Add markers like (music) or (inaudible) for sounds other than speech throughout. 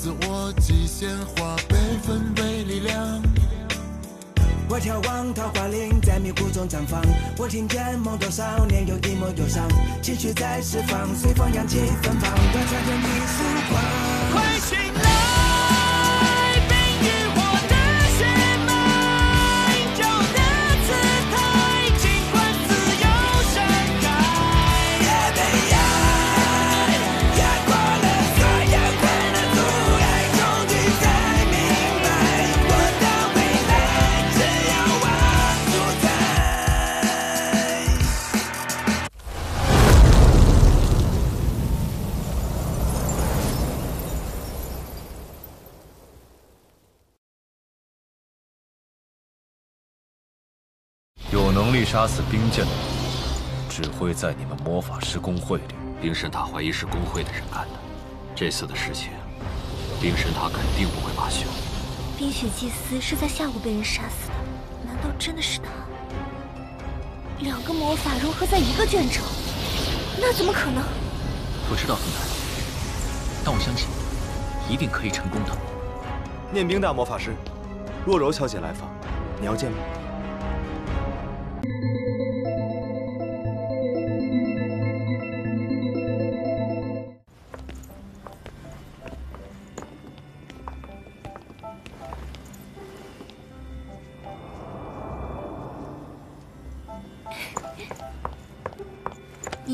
自我极限化，百分百力量。我眺望桃花林在迷雾中绽放，我听见梦多少年有一抹忧伤，情绪在释放，随风扬起芬芳，多彩的一束光。杀死冰剑的人，只会在你们魔法师公会里。冰神塔怀疑是工会的人干的，这次的事情，冰神塔肯定不会罢休。冰雪祭司是在下午被人杀死的，难道真的是他？两个魔法融合在一个卷轴，那怎么可能？我知道很难，但我相信一定可以成功的。念冰大魔法师，若柔小姐来访，你要见吗？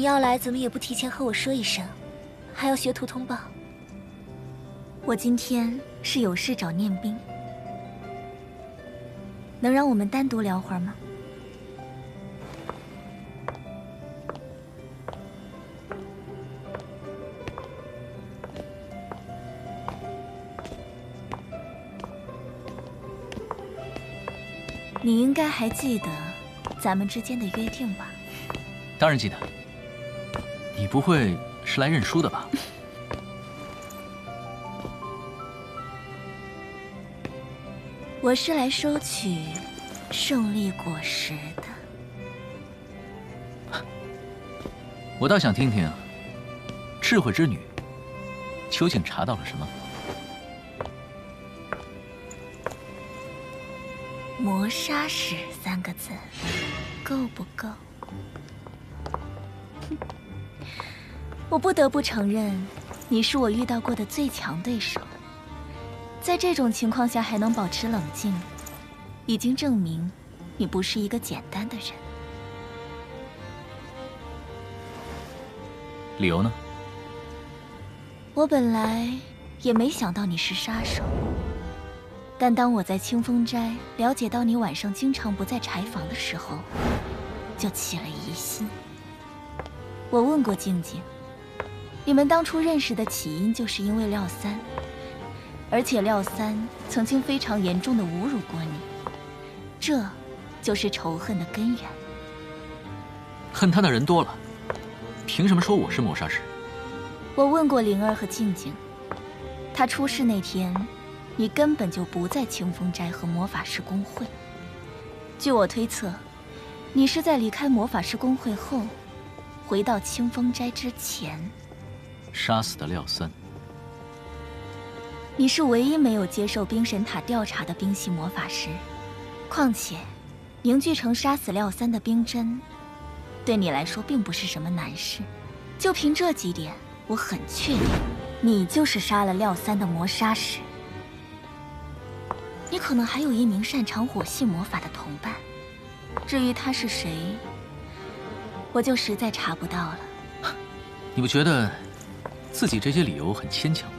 要来，怎么也不提前和我说一声，还要学徒通报。我今天是有事找念冰，能让我们单独聊会儿吗？你应该还记得咱们之间的约定吧？当然记得。你不会是来认输的吧？(laughs) 我是来收取胜利果实的。(laughs) 我倒想听听，智慧之女究竟查到了什么？磨砂石三个字，够不够？我不得不承认，你是我遇到过的最强对手。在这种情况下还能保持冷静，已经证明你不是一个简单的人。理由呢？我本来也没想到你是杀手，但当我在清风斋了解到你晚上经常不在柴房的时候，就起了疑心。我问过静静，你们当初认识的起因就是因为廖三，而且廖三曾经非常严重的侮辱过你，这就是仇恨的根源。恨他的人多了，凭什么说我是谋杀师？我问过灵儿和静静，她出事那天，你根本就不在清风斋和魔法师工会。据我推测，你是在离开魔法师工会后，回到清风斋之前，杀死的廖三。你是唯一没有接受冰神塔调查的冰系魔法师。况且，凝聚成杀死廖三的冰针，对你来说并不是什么难事。就凭这几点，我很确定，你就是杀了廖三的魔杀师。你可能还有一名擅长火系魔法的同伴，至于他是谁，我就实在查不到了。你不觉得自己这些理由很牵强吗？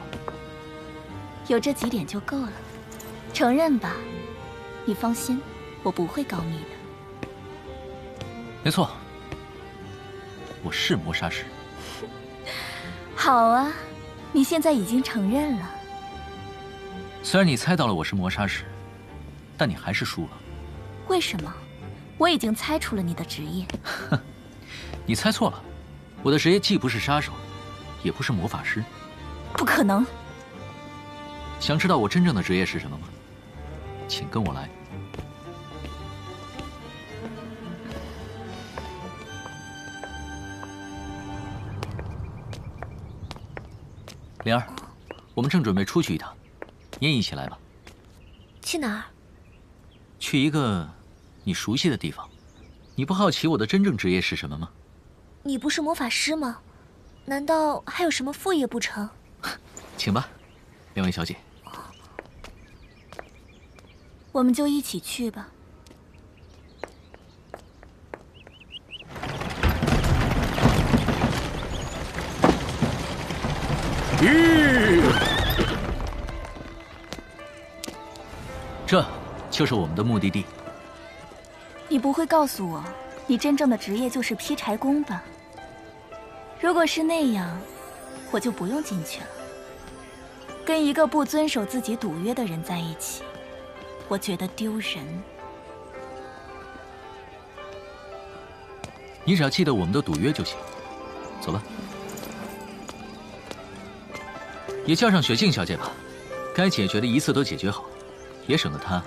有这几点就够了，承认吧。你放心，我不会告密的。没错，我是魔杀师。(laughs) 好啊，你现在已经承认了。虽然你猜到了我是魔杀师，但你还是输了。为什么？我已经猜出了你的职业。哼 (laughs) 你猜错了，我的职业既不是杀手，也不是魔法师。不可能！想知道我真正的职业是什么吗？请跟我来。灵儿，我们正准备出去一趟，你也一起来吧。去哪儿？去一个你熟悉的地方。你不好奇我的真正职业是什么吗？你不是魔法师吗？难道还有什么副业不成？(laughs) 请吧，两位小姐。我们就一起去吧。这就是我们的目的地。你不会告诉我，你真正的职业就是劈柴工吧？如果是那样，我就不用进去了。跟一个不遵守自己赌约的人在一起，我觉得丢人。你只要记得我们的赌约就行。走吧，也叫上雪静小姐吧，该解决的一次都解决好，也省得她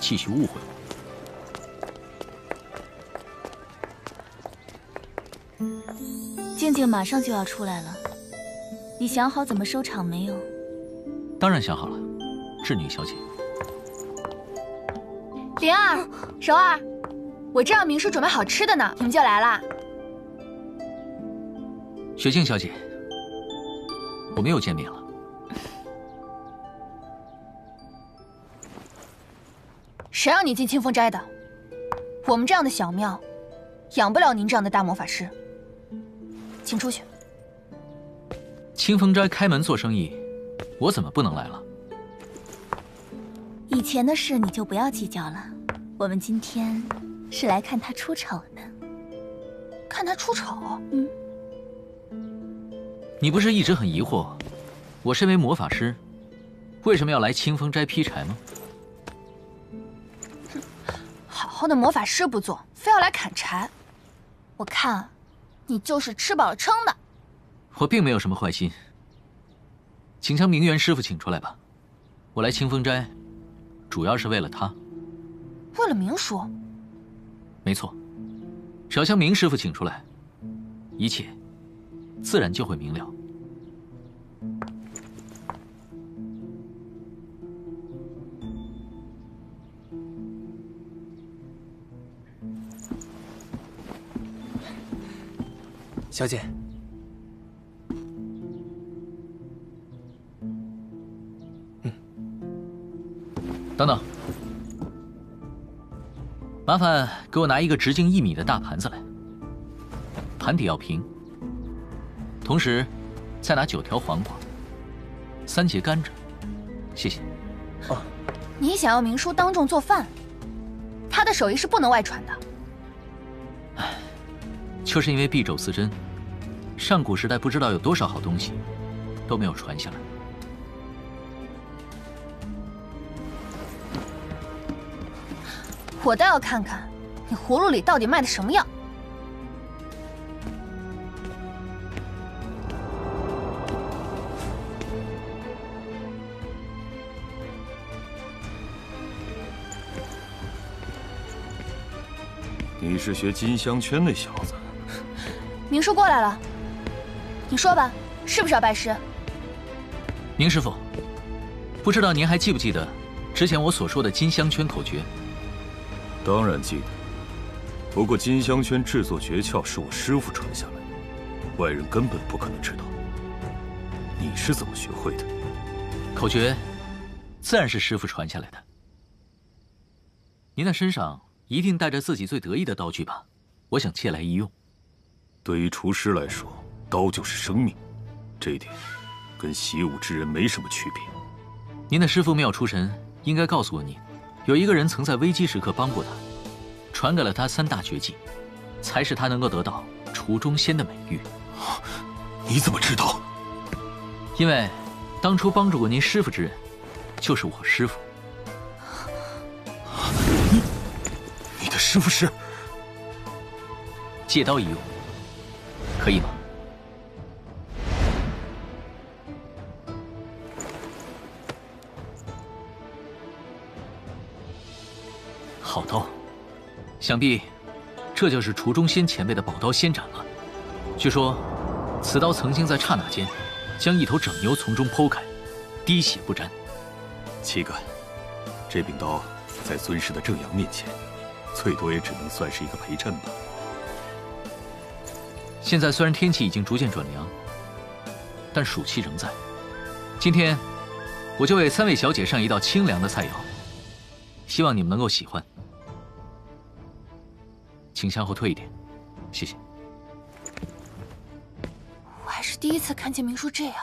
继续误会我。静静马上就要出来了，你想好怎么收场没有？当然想好了，智女小姐。灵儿、柔儿，我正让明叔准备好吃的呢，你们就来啦。雪静小姐，我们又见面了。谁让你进清风斋的？我们这样的小庙，养不了您这样的大魔法师。请出去。清风斋开门做生意，我怎么不能来了？以前的事你就不要计较了。我们今天是来看他出丑的。看他出丑？嗯。你不是一直很疑惑，我身为魔法师，为什么要来清风斋劈柴吗？哼，好好的魔法师不做，非要来砍柴，我看，你就是吃饱了撑的。我并没有什么坏心，请将明媛师傅请出来吧。我来清风斋，主要是为了他。为了明叔？没错，只要将明师傅请出来，一切。自然就会明了。小姐，嗯，等等，麻烦给我拿一个直径一米的大盘子来，盘底要平。同时，再拿九条黄瓜，三节甘蔗，谢谢。哦，你想要明叔当众做饭，他的手艺是不能外传的。唉，就是因为敝帚似针，上古时代不知道有多少好东西都没有传下来。我倒要看看你葫芦里到底卖的什么药。你是学金香圈那小子？明叔过来了，你说吧，是不是要拜师？宁师傅，不知道您还记不记得之前我所说的金香圈口诀？当然记得。不过金香圈制作诀窍是我师傅传下来的，外人根本不可能知道。你是怎么学会的？口诀，自然是师傅传下来的。您的身上。一定带着自己最得意的道具吧，我想借来一用。对于厨师来说，刀就是生命，这一点跟习武之人没什么区别。您的师傅妙出神应该告诉过您，有一个人曾在危机时刻帮过他，传给了他三大绝技，才使他能够得到厨中仙的美誉。你怎么知道？因为当初帮助过您师傅之人，就是我师傅。你的。师傅是借刀一用，可以吗？想必这就是厨中仙前辈的宝刀仙斩了。据说，此刀曾经在刹那间将一头整牛从中剖开，滴血不沾。七哥，这柄刀在尊师的正阳面前，最多也只能算是一个陪衬吧。现在虽然天气已经逐渐转凉，但暑气仍在。今天，我就为三位小姐上一道清凉的菜肴，希望你们能够喜欢。请向后退一点，谢谢。我还是第一次看见明叔这样。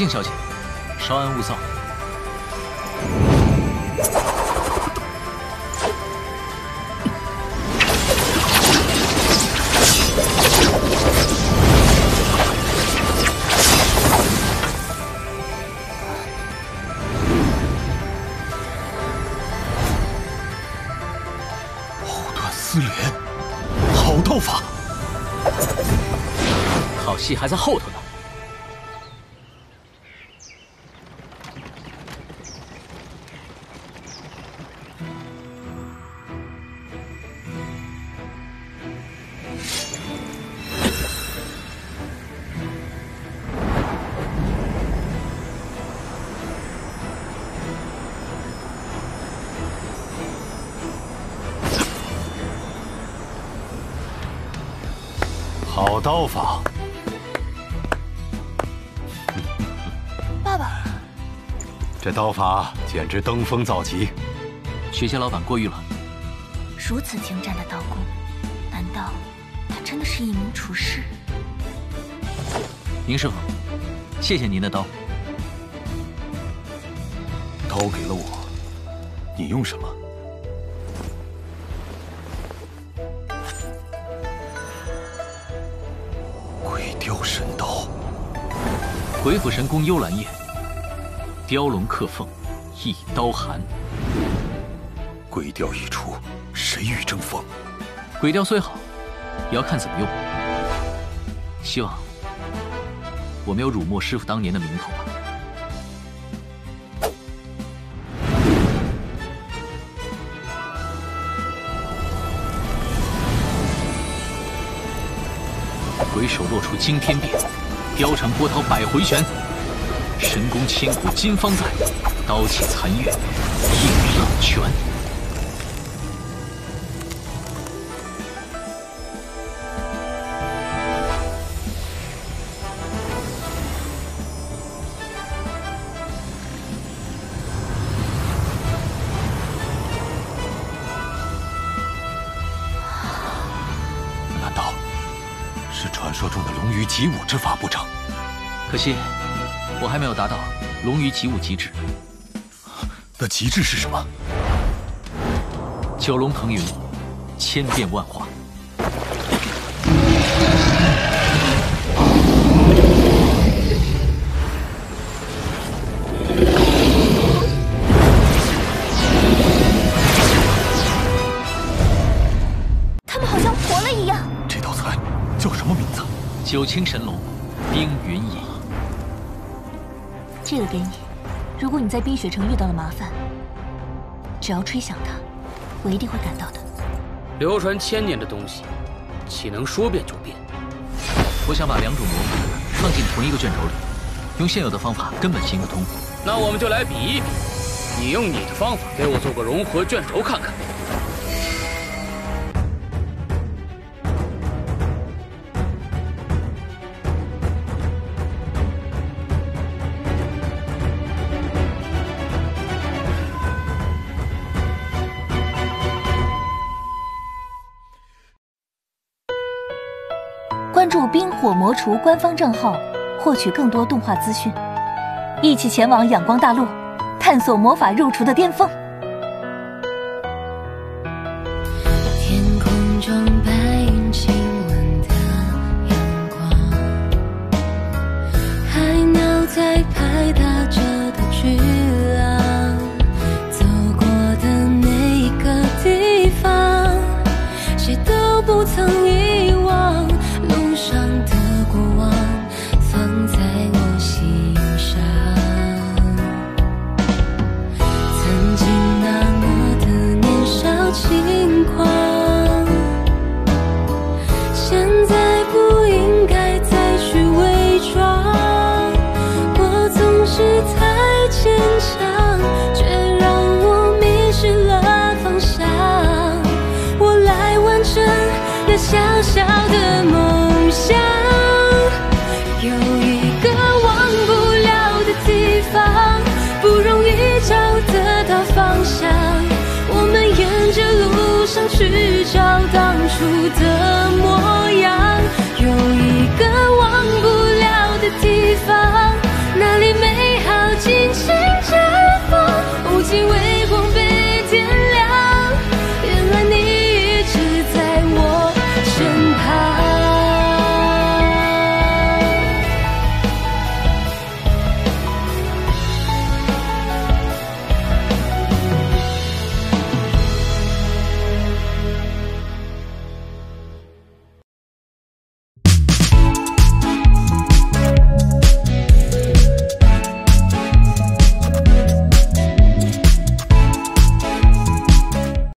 静小姐，稍安勿躁。藕断丝连，好刀法。好戏还在后头呢。好刀法，爸爸，这刀法简直登峰造极。雪街老板过誉了。如此精湛的刀工，难道他真的是一名厨师？宁师傅，谢谢您的刀。刀给了我，你用什么？鬼斧神工幽兰叶，雕龙刻凤，一刀寒。鬼雕一出，谁与争锋？鬼雕虽好，也要看怎么用。希望我没有辱没师傅当年的名头吧。鬼手落出惊天变，貂蝉波涛百回旋。神功千古金方在，刀起残月映冷泉。说中的龙鱼集武之法不成？可惜，我还没有达到龙鱼集武极致。那极致是什么？九龙腾云，千变万化。九青神龙，冰云饮。这个给你，如果你在冰雪城遇到了麻烦，只要吹响它，我一定会赶到的。流传千年的东西，岂能说变就变？我想把两种魔法放进同一个卷轴里，用现有的方法根本行不通。那我们就来比一比，你用你的方法给我做个融合卷轴看看。冰火魔厨”官方账号，获取更多动画资讯，一起前往仰光大陆，探索魔法入厨的巅峰。是太